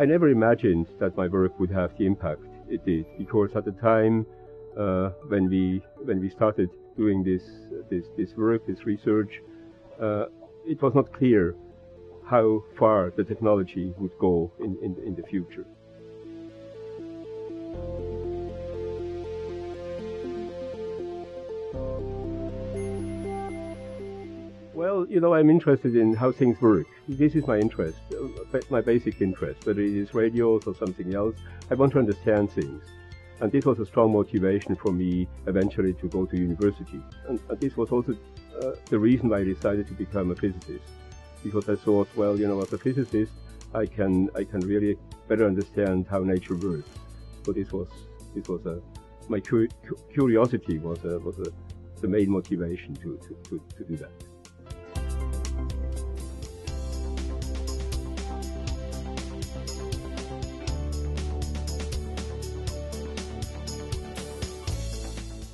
I never imagined that my work would have the impact it did, because at the time uh, when we when we started doing this this this work, this research, uh, it was not clear how far the technology would go in, in, in the future. Well, you know, I'm interested in how things work. This is my interest, uh, my basic interest, whether it is radios or something else. I want to understand things. And this was a strong motivation for me eventually to go to university. And, this was also uh, the reason why I decided to become a physicist. Because I thought, well, you know, as a physicist, I can, I can really better understand how nature works. So this was, this was a, my curiosity was, a, was a, the main motivation to, to, to, to do that.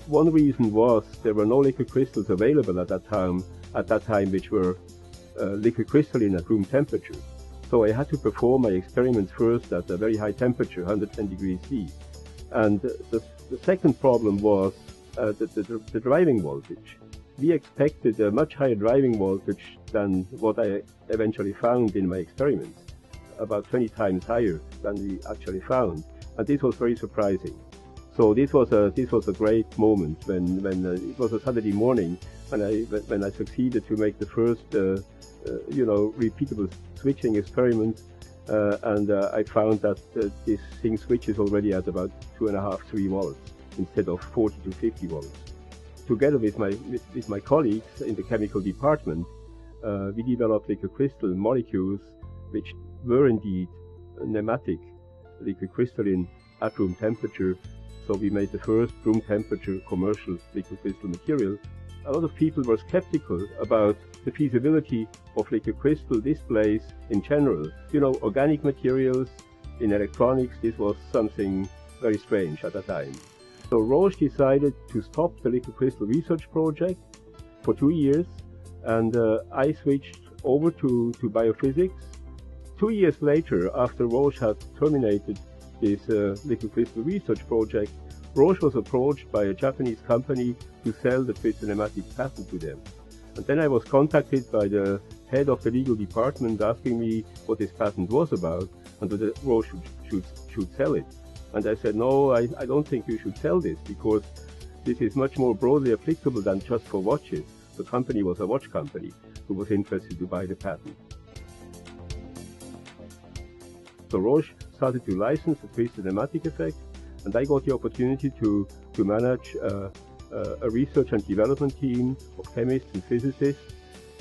One reason was there were no liquid crystals available at that time, at that time which were uh, liquid crystalline at room temperature. So I had to perform my experiments first at a very high temperature, 110 degrees C. And the, the second problem was uh, the, the, the driving voltage. We expected a much higher driving voltage than what I eventually found in my experiments, about 20 times higher than we actually found. And this was very surprising. So this was a this was a great moment when when uh, it was a Saturday morning when I when I succeeded to make the first uh, uh, you know repeatable switching experiment, uh, and uh, I found that uh, this thing switches already at about two and a half three volts instead of 40 to 50 volts. Together with my with, with my colleagues in the chemical department, we developed liquid crystal molecules which were indeed nematic liquid crystalline at room temperature so we made the first room temperature commercial liquid crystal material. A lot of people were skeptical about the feasibility of liquid crystal displays in general. You know, organic materials in electronics, this was something very strange at the time. So Roche decided to stop the liquid crystal research project for two years and uh, I switched over to, to biophysics. Two years later, after Roche had terminated this uh, liquid crystal research project, Roche was approached by a Japanese company to sell the Twisted-Nematic patent to them. And then I was contacted by the head of the legal department asking me what this patent was about and whether Roche should, should, should sell it. And I said, no, I, I don't think you should sell this because this is much more broadly applicable than just for watches. The company was a watch company who was interested to buy the patent. So Roche started to license the Twisted-Nematic effect, and I got the opportunity to, to manage uh, uh, a research and development team of chemists and physicists,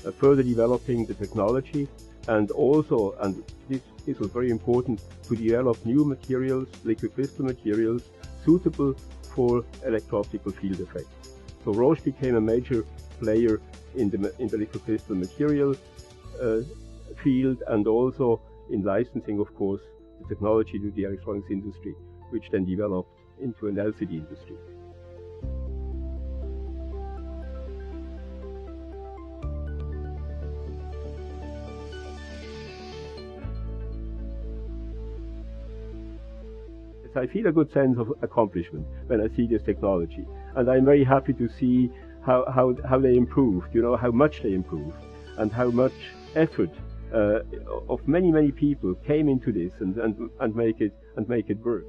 uh, further developing the technology, and also, and this, this was very important, to develop new materials, liquid crystal materials, suitable for electro-optical field effects. So Roche became a major player in the, in the liquid crystal material uh, field and also in licensing, of course, technology to the electronics industry, which then developed into an LCD industry. I feel a good sense of accomplishment when I see this technology. And I'm very happy to see how, how, how they improved, you know, how much they improved and how much effort Uh, of many, many people came into this and, and, and make it and make it work.